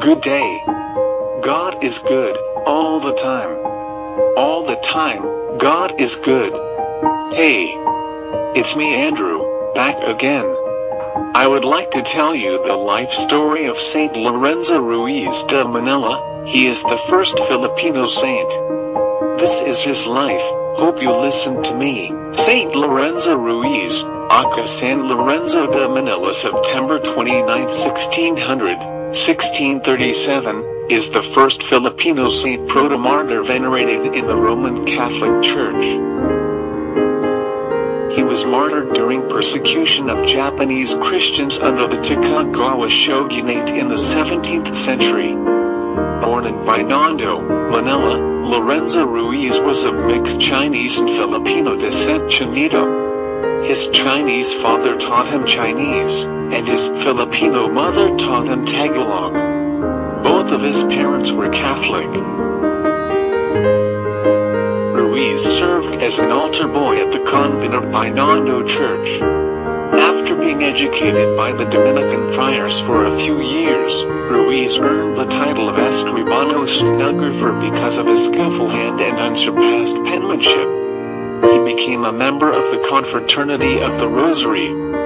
Good day. God is good, all the time. All the time, God is good. Hey. It's me Andrew, back again. I would like to tell you the life story of Saint Lorenzo Ruiz de Manila. He is the first Filipino saint. This is his life. Hope you listen to me. Saint Lorenzo Ruiz, Aka San Lorenzo de Manila September 29, 1600, 1637, is the first Filipino saint protomartyr venerated in the Roman Catholic Church. He was martyred during persecution of Japanese Christians under the Tokugawa shogunate in the 17th century. Born in Binondo, Manila, Lorenzo Ruiz was of mixed Chinese and Filipino descent Chinito. His Chinese father taught him Chinese, and his Filipino mother taught him Tagalog. Both of his parents were Catholic. Ruiz served as an altar boy at the convent of Binondo Church. After being educated by the Dominican friars for a few years, Ruiz earned the title of Escribano stenographer because of his skillful hand and unsurpassed penmanship. He became a member of the Confraternity of the Rosary.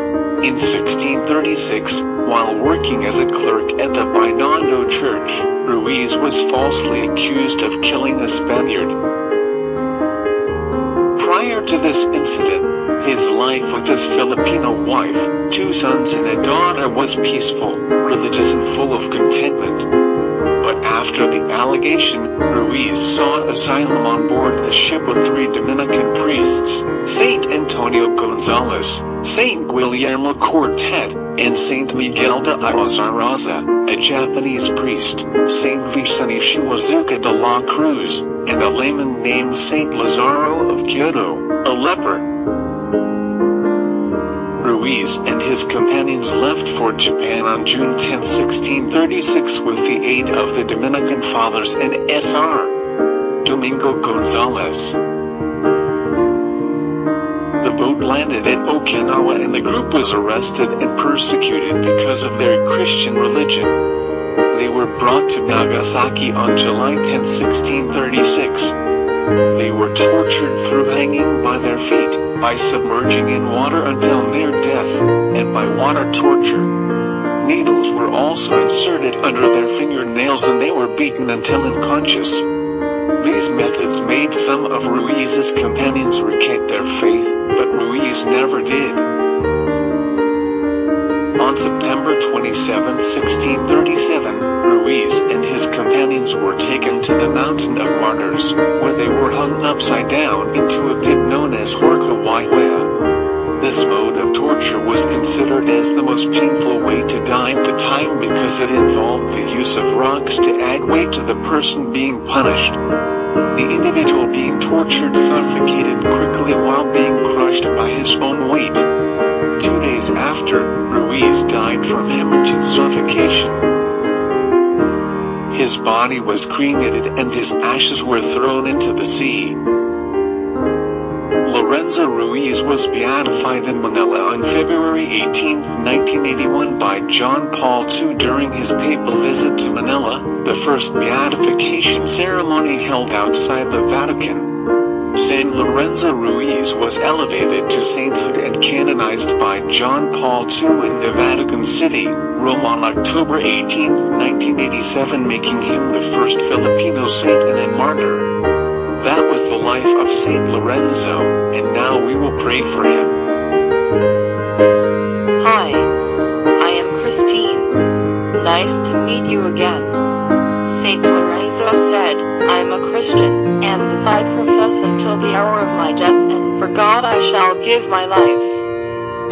In 1636, while working as a clerk at the Binondo Church, Ruiz was falsely accused of killing a Spaniard. Prior to this incident, his life with his Filipino wife, two sons and a daughter was peaceful, religious and full of contentment. But after the allegation, Ruiz sought asylum on board a ship with three Dominican priests, Saint Antonio Gonzalez, Saint Guillermo Courtet, and Saint Miguel de Aozaraza, a Japanese priest, Saint Vicente Shiwozuka de la Cruz, and a layman named Saint Lazaro of Kyoto, a leper. Ruiz and his companions left for Japan on June 10, 1636 with the aid of the Dominican Fathers and S.R. Domingo Gonzalez. Landed at Okinawa and the group was arrested and persecuted because of their Christian religion. They were brought to Nagasaki on July 10, 1636. They were tortured through hanging by their feet, by submerging in water until near death, and by water torture. Needles were also inserted under their fingernails and they were beaten until unconscious. These methods made some of Ruiz's companions recant their faith, but Ruiz never did. On September 27, 1637, Ruiz and his companions were taken to the Mountain of Martyrs, where they were hung upside down into a pit known as Horcahuayhuaya. This mode of torture was considered as the most painful way to die at the time because it involved the use of rocks to add weight to the person being punished. The individual being tortured suffocated quickly while being crushed by his own weight. Two days after, Ruiz died from hemorrhage and suffocation. His body was cremated and his ashes were thrown into the sea. Lorenzo Ruiz was beatified in Manila on February 18, 1981 by John Paul II during his papal visit to Manila, the first beatification ceremony held outside the Vatican. Saint Lorenzo Ruiz was elevated to sainthood and canonized by John Paul II in the Vatican City, Rome on October 18, 1987 making him the first Filipino saint and a martyr. That was the life of Saint Lorenzo, and now we will pray for him. Hi. I am Christine. Nice to meet you again. Saint Lorenzo said, I am a Christian, and this I profess until the hour of my death, and for God I shall give my life.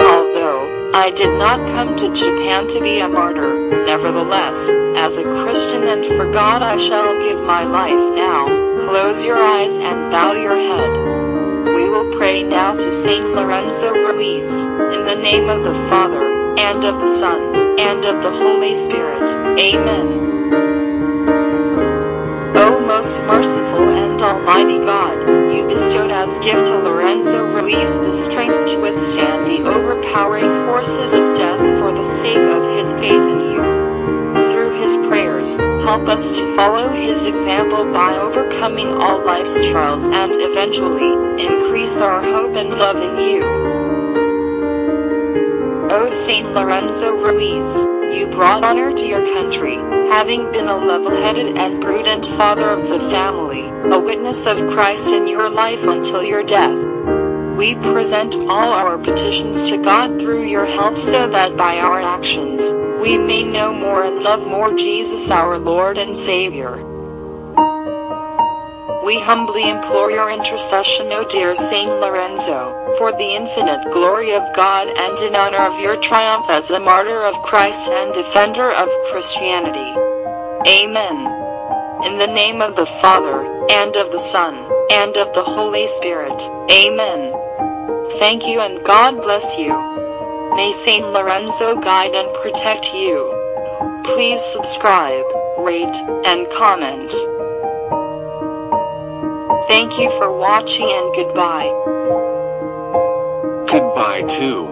Although I did not come to Japan to be a martyr, nevertheless, as a Christian and for God I shall give my life now. Close your eyes and bow your head. We will pray now to Saint Lorenzo Ruiz, in the name of the Father, and of the Son, and of the Holy Spirit. Amen. O most merciful and almighty God, you bestowed as gift to Lorenzo Ruiz the strength to withstand the overpowering forces of death for the sake of his faith in help us to follow his example by overcoming all life's trials and eventually increase our hope and love in you. O Saint Lorenzo Ruiz, you brought honor to your country, having been a level-headed and prudent father of the family, a witness of Christ in your life until your death. We present all our petitions to God through your help so that by our actions, we may know more and love more Jesus our Lord and Savior. We humbly implore your intercession, O dear Saint Lorenzo, for the infinite glory of God and in honor of your triumph as a martyr of Christ and defender of Christianity. Amen. In the name of the Father, and of the Son, and of the Holy Spirit. Amen. Thank you and God bless you. May Saint Lorenzo guide and protect you. Please subscribe, rate, and comment. Thank you for watching and goodbye. Goodbye too.